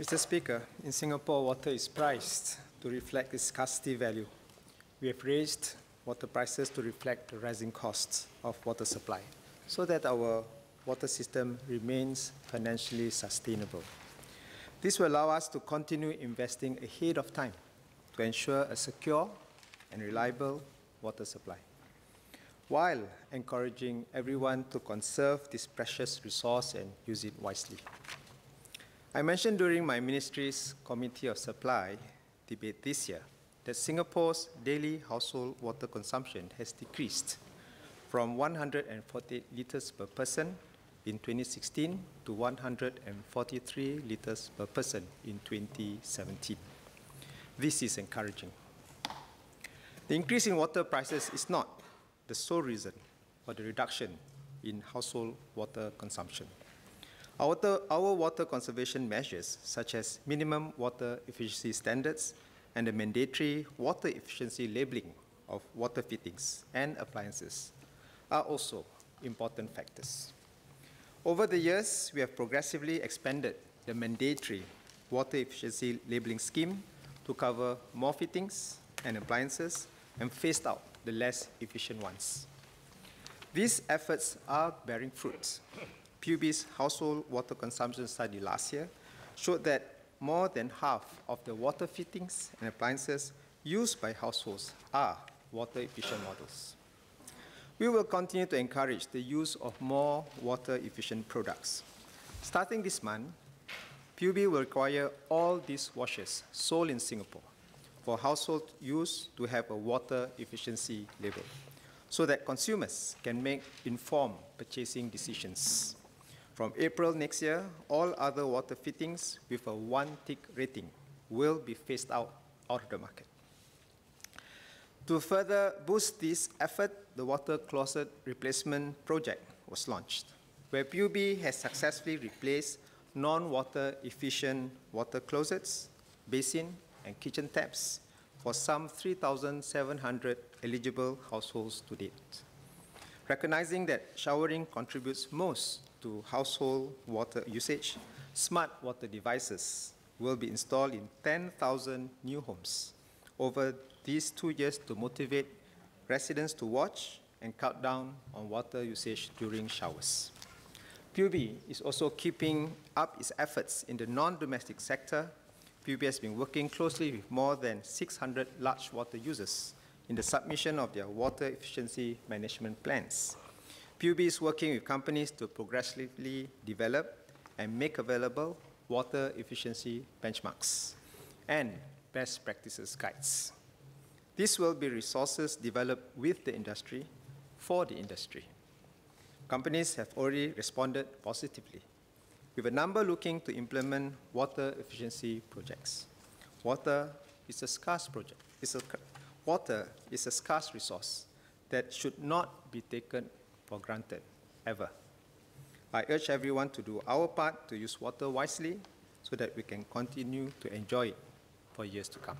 Mr. Speaker, in Singapore, water is priced to reflect its scarcity value. We have raised water prices to reflect the rising costs of water supply so that our water system remains financially sustainable. This will allow us to continue investing ahead of time to ensure a secure and reliable water supply, while encouraging everyone to conserve this precious resource and use it wisely. I mentioned during my ministry's Committee of Supply debate this year that Singapore's daily household water consumption has decreased from 148 litres per person in 2016 to 143 litres per person in 2017. This is encouraging. The increase in water prices is not the sole reason for the reduction in household water consumption. Our water, our water conservation measures, such as minimum water efficiency standards and the mandatory water efficiency labeling of water fittings and appliances, are also important factors. Over the years, we have progressively expanded the mandatory water efficiency labeling scheme to cover more fittings and appliances and phased out the less efficient ones. These efforts are bearing fruit. PUB's household water consumption study last year showed that more than half of the water fittings and appliances used by households are water efficient models. We will continue to encourage the use of more water efficient products. Starting this month, PUB will require all dishwashers sold in Singapore for household use to have a water efficiency label so that consumers can make informed purchasing decisions. From April next year, all other water fittings with a one tick rating will be phased out, out of the market. To further boost this effort, the water closet replacement project was launched, where PUB has successfully replaced non-water efficient water closets, basin, and kitchen taps for some 3,700 eligible households to date. Recognizing that showering contributes most to household water usage, smart water devices will be installed in 10,000 new homes over these two years to motivate residents to watch and cut down on water usage during showers. PUB is also keeping up its efforts in the non-domestic sector. PUB has been working closely with more than 600 large water users in the submission of their water efficiency management plans. PUB is working with companies to progressively develop and make available water efficiency benchmarks and best practices guides. This will be resources developed with the industry for the industry. Companies have already responded positively, with a number looking to implement water efficiency projects. Water is a scarce project. It's a, water is a scarce resource that should not be taken for granted, ever. I urge everyone to do our part to use water wisely so that we can continue to enjoy it for years to come.